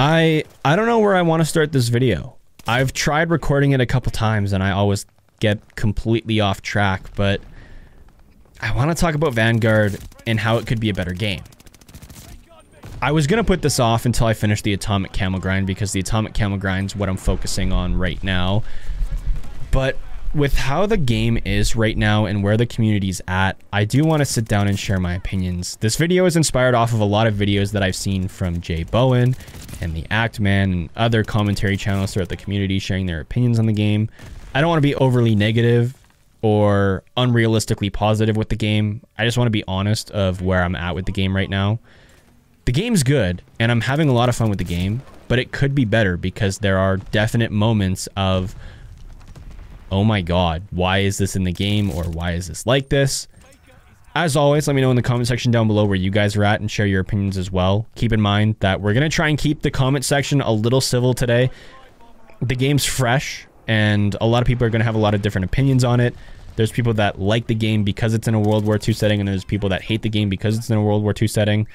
I I don't know where I want to start this video. I've tried recording it a couple times and I always get completely off track, but I want to talk about Vanguard and how it could be a better game. I was going to put this off until I finished the Atomic Camo Grind because the Atomic Camo Grind is what I'm focusing on right now. But with how the game is right now and where the community's at, I do want to sit down and share my opinions. This video is inspired off of a lot of videos that I've seen from Jay Bowen and the Act Man and other commentary channels throughout the community sharing their opinions on the game. I don't want to be overly negative or unrealistically positive with the game. I just want to be honest of where I'm at with the game right now. The game's good and I'm having a lot of fun with the game, but it could be better because there are definite moments of oh my god, why is this in the game or why is this like this? As always, let me know in the comment section down below where you guys are at and share your opinions as well. Keep in mind that we're going to try and keep the comment section a little civil today. The game's fresh and a lot of people are going to have a lot of different opinions on it. There's people that like the game because it's in a World War II setting and there's people that hate the game because it's in a World War II setting.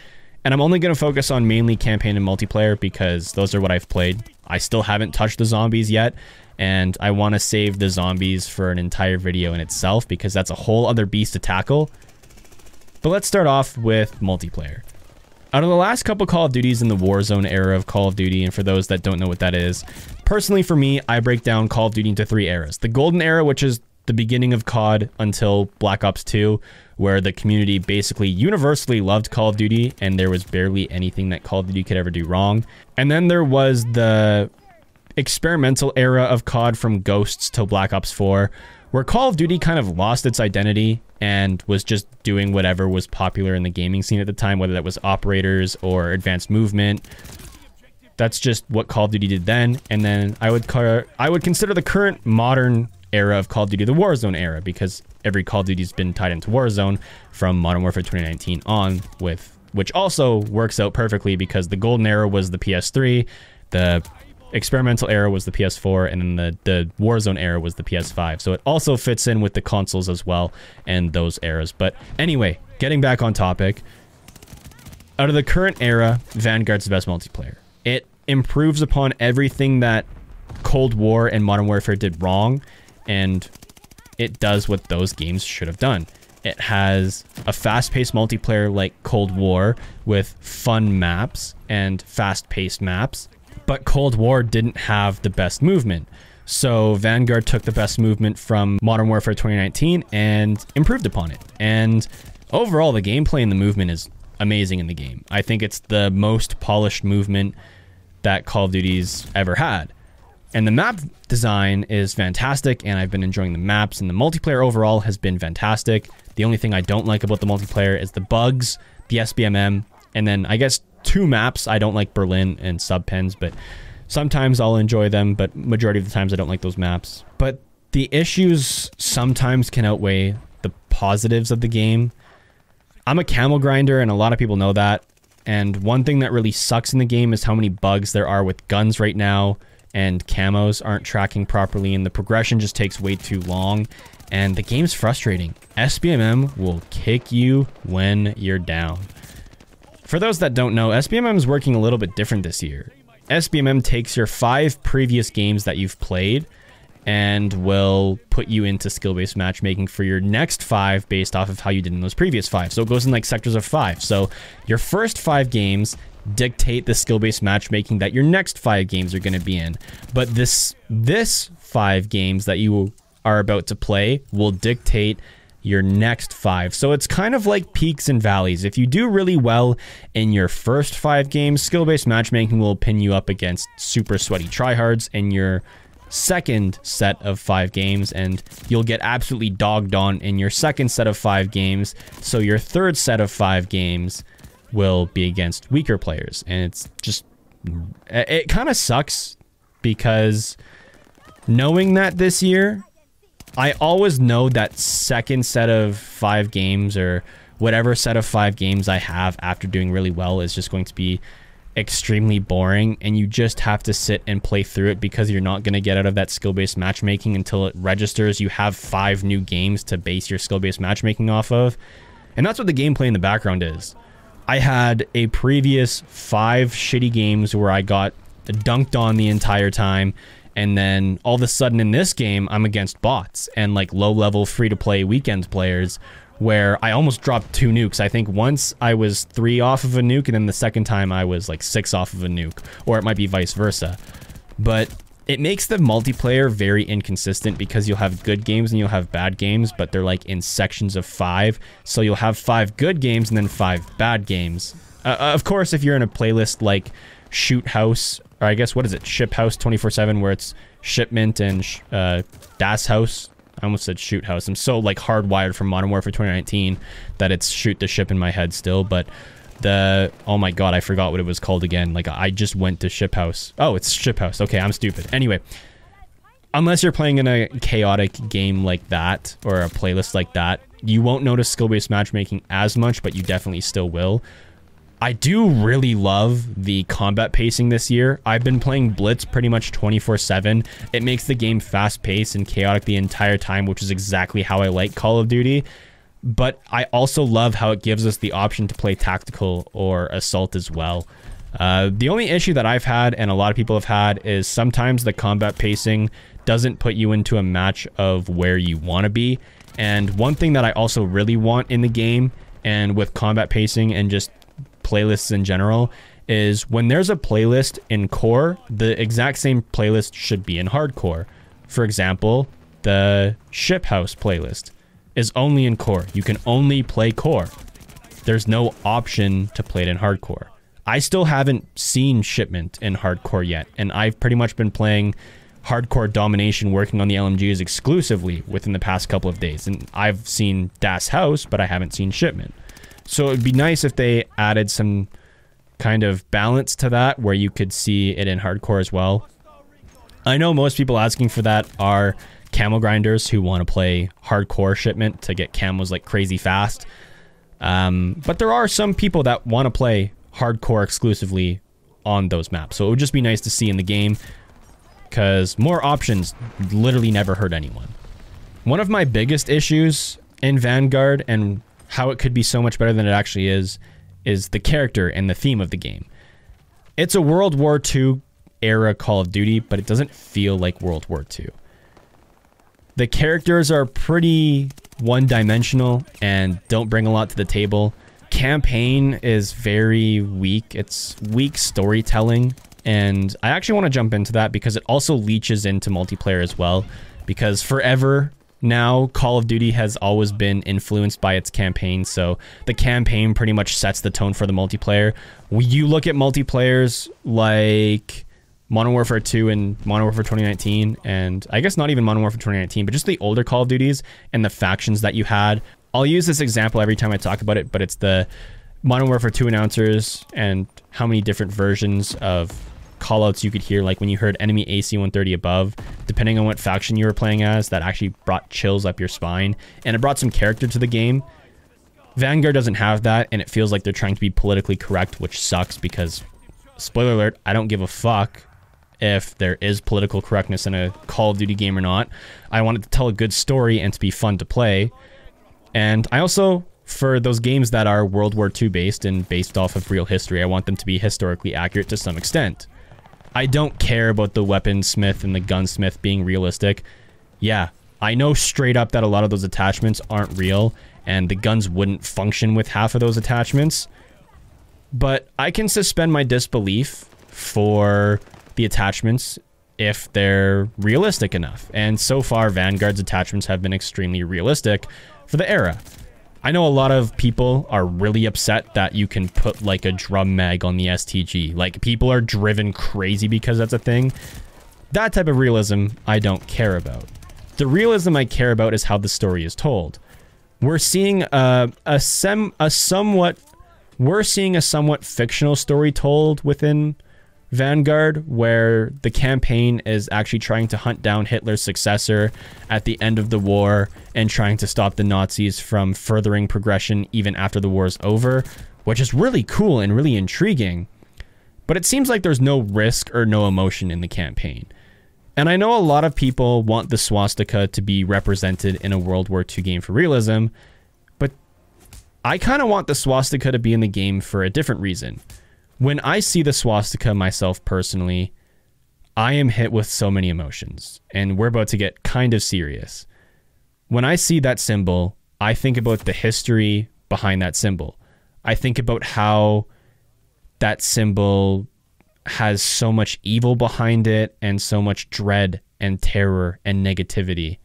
And I'm only going to focus on mainly campaign and multiplayer because those are what I've played. I still haven't touched the zombies yet and I want to save the zombies for an entire video in itself because that's a whole other beast to tackle. But let's start off with multiplayer. Out of the last couple Call of Duties in the Warzone era of Call of Duty, and for those that don't know what that is, personally for me, I break down Call of Duty into three eras. The Golden Era, which is the beginning of COD until Black Ops 2, where the community basically universally loved Call of Duty and there was barely anything that Call of Duty could ever do wrong. And then there was the experimental era of COD from Ghosts to Black Ops 4, where Call of Duty kind of lost its identity and was just doing whatever was popular in the gaming scene at the time, whether that was operators or advanced movement. That's just what Call of Duty did then, and then I would I would consider the current modern era of Call of Duty the Warzone era because every Call of Duty's been tied into Warzone from Modern Warfare 2019 on with which also works out perfectly because the golden era was the PS3, the experimental era was the PS4, and then the, the Warzone era was the PS5. So it also fits in with the consoles as well and those eras. But anyway, getting back on topic, out of the current era, Vanguard's the best multiplayer. It improves upon everything that Cold War and Modern Warfare did wrong, and it does what those games should have done. It has a fast-paced multiplayer like Cold War with fun maps and fast-paced maps but Cold War didn't have the best movement. So Vanguard took the best movement from Modern Warfare 2019 and improved upon it. And overall, the gameplay and the movement is amazing in the game. I think it's the most polished movement that Call of Duty's ever had. And the map design is fantastic, and I've been enjoying the maps, and the multiplayer overall has been fantastic. The only thing I don't like about the multiplayer is the bugs, the SBMM, and then I guess two maps. I don't like Berlin and Subpens, but sometimes I'll enjoy them, but majority of the times I don't like those maps. But the issues sometimes can outweigh the positives of the game. I'm a camo grinder, and a lot of people know that. And one thing that really sucks in the game is how many bugs there are with guns right now, and camos aren't tracking properly, and the progression just takes way too long. And the game's frustrating. SBMM will kick you when you're down. For those that don't know, SBMM is working a little bit different this year. SBMM takes your five previous games that you've played and will put you into skill-based matchmaking for your next five based off of how you did in those previous five. So it goes in like sectors of five. So your first five games dictate the skill-based matchmaking that your next five games are going to be in. But this this five games that you are about to play will dictate your next five. So it's kind of like peaks and valleys. If you do really well in your first five games, skill based matchmaking will pin you up against super sweaty tryhards in your second set of five games, and you'll get absolutely dogged on in your second set of five games. So your third set of five games will be against weaker players. And it's just, it kind of sucks because knowing that this year, I always know that second set of five games or whatever set of five games I have after doing really well is just going to be extremely boring and you just have to sit and play through it because you're not going to get out of that skill-based matchmaking until it registers you have five new games to base your skill-based matchmaking off of and that's what the gameplay in the background is I had a previous five shitty games where I got dunked on the entire time. And then all of a sudden in this game, I'm against bots and like low level free to play weekend players where I almost dropped two nukes. I think once I was three off of a nuke, and then the second time I was like six off of a nuke, or it might be vice versa. But it makes the multiplayer very inconsistent because you'll have good games and you'll have bad games, but they're like in sections of five. So you'll have five good games and then five bad games. Uh, uh of course, if you're in a playlist like Shoot House, or I guess what is it, Ship House 24 7, where it's Shipment and uh, Das House. I almost said Shoot House. I'm so like hardwired from Modern Warfare 2019 that it's Shoot the Ship in my head still, but the oh my god i forgot what it was called again. Like i just went to ship house. Oh it's ship house. Okay i'm stupid. Anyway unless you're playing in a chaotic game like that or a playlist like that you won't notice skill-based matchmaking as much but you definitely still will i do really love the combat pacing this year i've been playing blitz pretty much 24 7 it makes the game fast-paced and chaotic the entire time which is exactly how i like call of duty but I also love how it gives us the option to play tactical or assault as well. Uh, the only issue that I've had and a lot of people have had is sometimes the combat pacing doesn't put you into a match of where you want to be. And one thing that I also really want in the game and with combat pacing and just playlists in general is when there's a playlist in core, the exact same playlist should be in hardcore. For example, the Ship House playlist is only in core. You can only play core. There's no option to play it in hardcore. I still haven't seen shipment in hardcore yet, and I've pretty much been playing hardcore domination working on the LMGs exclusively within the past couple of days. And I've seen Das House, but I haven't seen shipment. So it'd be nice if they added some kind of balance to that where you could see it in hardcore as well. I know most people asking for that are camo grinders who want to play hardcore shipment to get camos like crazy fast. Um, but there are some people that want to play hardcore exclusively on those maps. So it would just be nice to see in the game because more options literally never hurt anyone. One of my biggest issues in Vanguard and how it could be so much better than it actually is, is the character and the theme of the game. It's a World War II era Call of Duty, but it doesn't feel like World War II. The characters are pretty one-dimensional and don't bring a lot to the table. Campaign is very weak. It's weak storytelling. And I actually want to jump into that because it also leeches into multiplayer as well. Because forever now, Call of Duty has always been influenced by its campaign. So the campaign pretty much sets the tone for the multiplayer. You look at multiplayers like Modern Warfare 2 and Modern Warfare 2019, and I guess not even Modern Warfare 2019, but just the older Call of Duties and the factions that you had. I'll use this example every time I talk about it, but it's the Modern Warfare 2 announcers and how many different versions of callouts you could hear, like when you heard enemy AC-130 above, depending on what faction you were playing as, that actually brought chills up your spine, and it brought some character to the game. Vanguard doesn't have that, and it feels like they're trying to be politically correct, which sucks because, spoiler alert, I don't give a fuck if there is political correctness in a Call of Duty game or not. I want it to tell a good story and to be fun to play. And I also, for those games that are World War II based and based off of real history, I want them to be historically accurate to some extent. I don't care about the weaponsmith and the gunsmith being realistic. Yeah, I know straight up that a lot of those attachments aren't real and the guns wouldn't function with half of those attachments. But I can suspend my disbelief for the attachments if they're realistic enough. And so far, Vanguard's attachments have been extremely realistic for the era. I know a lot of people are really upset that you can put like a drum mag on the STG. Like people are driven crazy because that's a thing. That type of realism I don't care about. The realism I care about is how the story is told. We're seeing a, a sem a somewhat we're seeing a somewhat fictional story told within Vanguard, where the campaign is actually trying to hunt down Hitler's successor at the end of the war and trying to stop the Nazis from furthering progression even after the war is over, which is really cool and really intriguing. But it seems like there's no risk or no emotion in the campaign. And I know a lot of people want the swastika to be represented in a World War II game for realism, but I kind of want the swastika to be in the game for a different reason. When I see the swastika myself personally, I am hit with so many emotions, and we're about to get kind of serious. When I see that symbol, I think about the history behind that symbol. I think about how that symbol has so much evil behind it and so much dread and terror and negativity.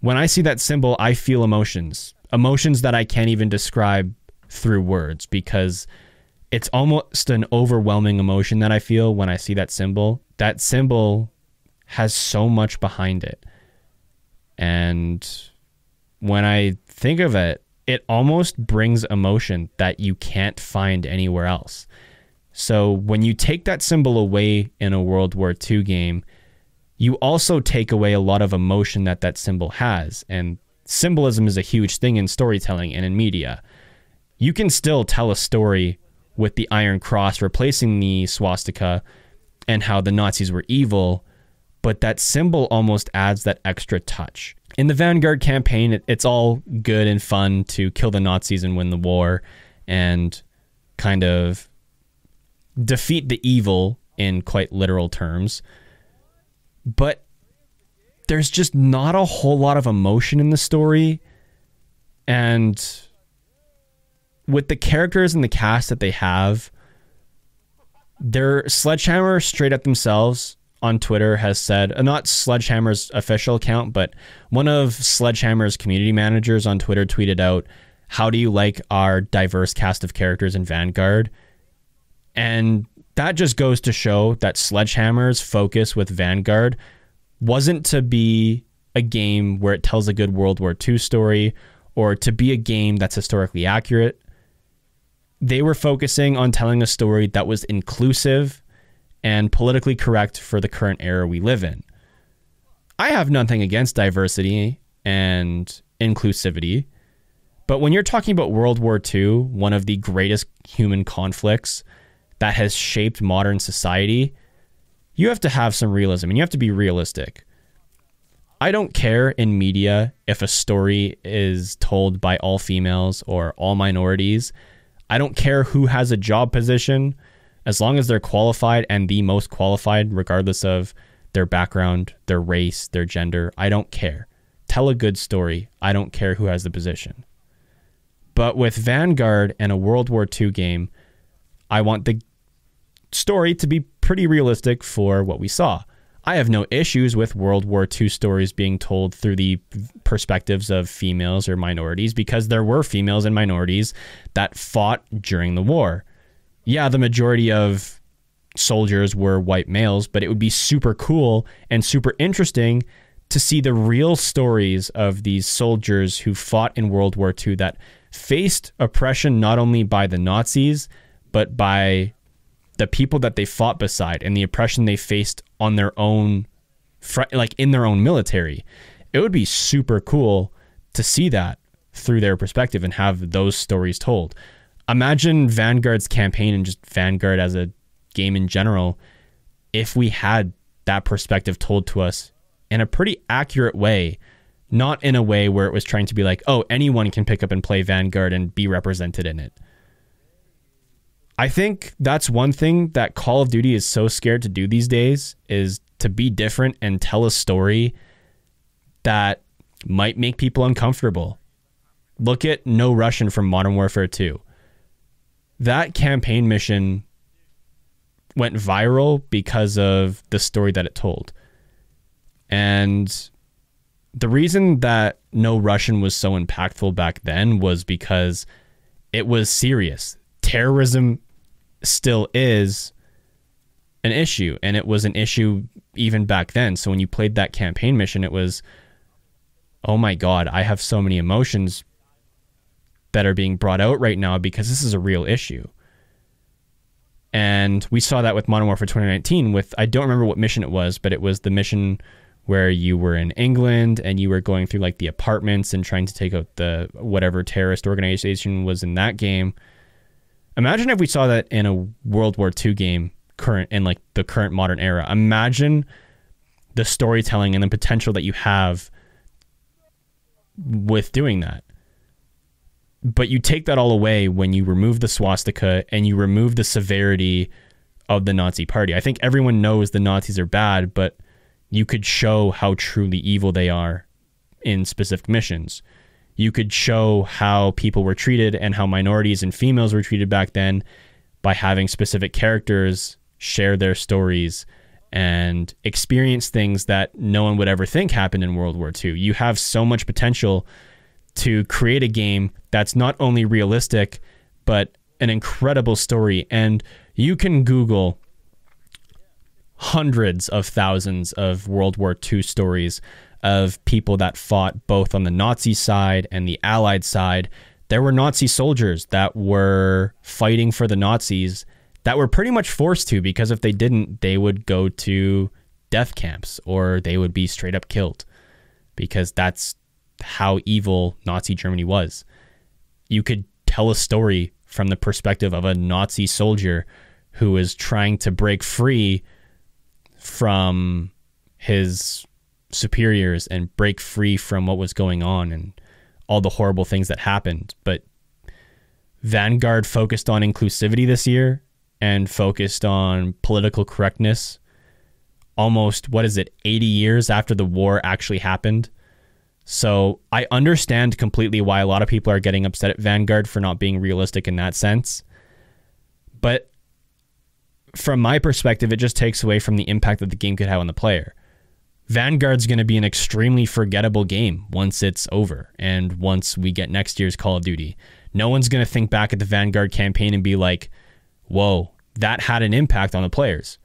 When I see that symbol, I feel emotions, emotions that I can't even describe through words because it's almost an overwhelming emotion that I feel when I see that symbol. That symbol has so much behind it. And when I think of it, it almost brings emotion that you can't find anywhere else. So when you take that symbol away in a World War II game, you also take away a lot of emotion that that symbol has. And symbolism is a huge thing in storytelling and in media. You can still tell a story with the Iron Cross replacing the swastika and how the Nazis were evil, but that symbol almost adds that extra touch. In the Vanguard campaign, it, it's all good and fun to kill the Nazis and win the war and kind of defeat the evil in quite literal terms but there's just not a whole lot of emotion in the story. And with the characters and the cast that they have, their Sledgehammer straight up themselves on Twitter has said, uh, not Sledgehammer's official account, but one of Sledgehammer's community managers on Twitter tweeted out, How do you like our diverse cast of characters in Vanguard? And that just goes to show that Sledgehammer's focus with Vanguard wasn't to be a game where it tells a good World War II story or to be a game that's historically accurate. They were focusing on telling a story that was inclusive and politically correct for the current era we live in. I have nothing against diversity and inclusivity, but when you're talking about World War II, one of the greatest human conflicts, that has shaped modern society, you have to have some realism and you have to be realistic. I don't care in media if a story is told by all females or all minorities. I don't care who has a job position as long as they're qualified and the most qualified, regardless of their background, their race, their gender. I don't care. Tell a good story. I don't care who has the position. But with Vanguard and a World War II game, I want the story to be pretty realistic for what we saw. I have no issues with World War II stories being told through the perspectives of females or minorities because there were females and minorities that fought during the war. Yeah, the majority of soldiers were white males, but it would be super cool and super interesting to see the real stories of these soldiers who fought in World War II that faced oppression not only by the Nazis, but by the people that they fought beside and the oppression they faced on their own like in their own military it would be super cool to see that through their perspective and have those stories told. Imagine vanguard's campaign and just vanguard as a game in general if we had that perspective told to us in a pretty accurate way not in a way where it was trying to be like oh anyone can pick up and play vanguard and be represented in it I think that's one thing that Call of Duty is so scared to do these days is to be different and tell a story that might make people uncomfortable. Look at No Russian from Modern Warfare 2. That campaign mission went viral because of the story that it told. And the reason that No Russian was so impactful back then was because it was serious. Terrorism still is an issue and it was an issue even back then. So when you played that campaign mission it was oh my god i have so many emotions that are being brought out right now because this is a real issue. And we saw that with modern warfare 2019 with i don't remember what mission it was but it was the mission where you were in england and you were going through like the apartments and trying to take out the whatever terrorist organization was in that game Imagine if we saw that in a World War II game, current in like the current modern era. Imagine the storytelling and the potential that you have with doing that. but you take that all away when you remove the swastika and you remove the severity of the Nazi party. I think everyone knows the Nazis are bad, but you could show how truly evil they are in specific missions. You could show how people were treated and how minorities and females were treated back then by having specific characters share their stories and experience things that no one would ever think happened in World War II. You have so much potential to create a game that's not only realistic, but an incredible story. And you can Google hundreds of thousands of World War II stories of people that fought both on the Nazi side and the Allied side. There were Nazi soldiers that were fighting for the Nazis that were pretty much forced to because if they didn't, they would go to death camps or they would be straight up killed because that's how evil Nazi Germany was. You could tell a story from the perspective of a Nazi soldier who is trying to break free from his superiors and break free from what was going on and all the horrible things that happened. But Vanguard focused on inclusivity this year and focused on political correctness almost, what is it, 80 years after the war actually happened. So I understand completely why a lot of people are getting upset at Vanguard for not being realistic in that sense. But from my perspective, it just takes away from the impact that the game could have on the player. Vanguard's going to be an extremely forgettable game once it's over and once we get next year's Call of Duty. No one's going to think back at the Vanguard campaign and be like, whoa, that had an impact on the players.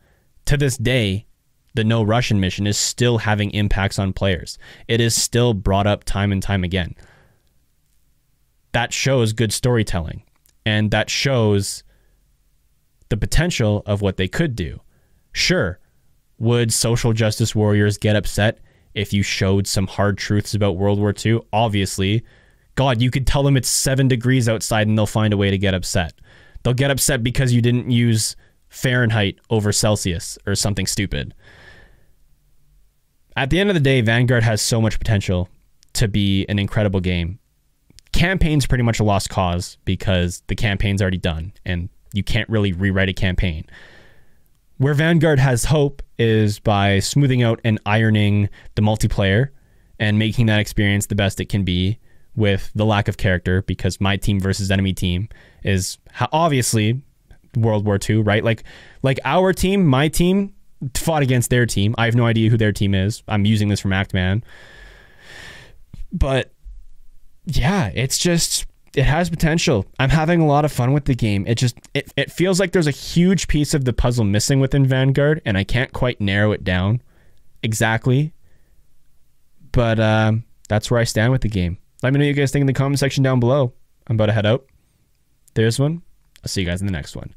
To this day, the no Russian mission is still having impacts on players. It is still brought up time and time again. That shows good storytelling and that shows the potential of what they could do. Sure, would social justice warriors get upset if you showed some hard truths about World War II? Obviously. God, you could tell them it's seven degrees outside and they'll find a way to get upset. They'll get upset because you didn't use Fahrenheit over Celsius or something stupid. At the end of the day, Vanguard has so much potential to be an incredible game. Campaign's pretty much a lost cause because the campaign's already done and you can't really rewrite a campaign. Where Vanguard has hope is by smoothing out and ironing the multiplayer and making that experience the best it can be with the lack of character because my team versus enemy team is obviously World War II, right? Like like our team, my team fought against their team. I have no idea who their team is. I'm using this from Actman. But yeah, it's just it has potential. I'm having a lot of fun with the game. It just it, it feels like there's a huge piece of the puzzle missing within Vanguard, and I can't quite narrow it down exactly. But um, that's where I stand with the game. Let me know what you guys think in the comment section down below. I'm about to head out. There's one. I'll see you guys in the next one.